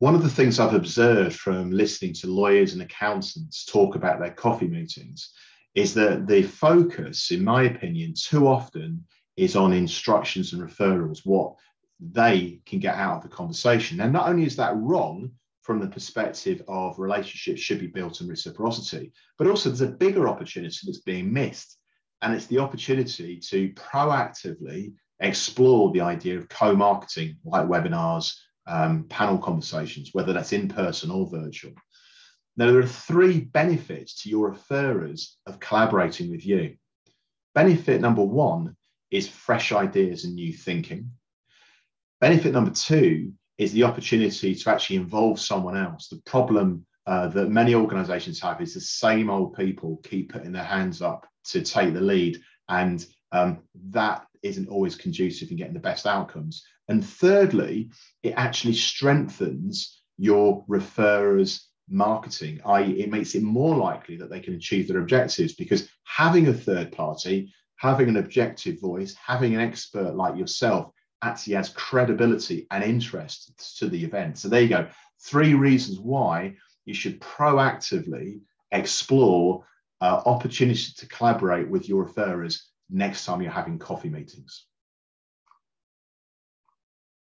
One of the things I've observed from listening to lawyers and accountants talk about their coffee meetings is that the focus, in my opinion, too often is on instructions and referrals, what they can get out of the conversation. Now, not only is that wrong from the perspective of relationships should be built on reciprocity, but also there's a bigger opportunity that's being missed. And it's the opportunity to proactively explore the idea of co marketing, like webinars, um, panel conversations, whether that's in person or virtual. Now, there are three benefits to your referrers of collaborating with you. Benefit number one is fresh ideas and new thinking. Benefit number two is the opportunity to actually involve someone else. The problem uh, that many organizations have is the same old people keep putting their hands up to take the lead, and um, that isn't always conducive in getting the best outcomes. And thirdly, it actually strengthens your referrers marketing, i.e., it makes it more likely that they can achieve their objectives because having a third party, having an objective voice, having an expert like yourself actually adds credibility and interest to the event. So there you go. Three reasons why you should proactively explore uh, opportunities to collaborate with your referrers next time you're having coffee meetings.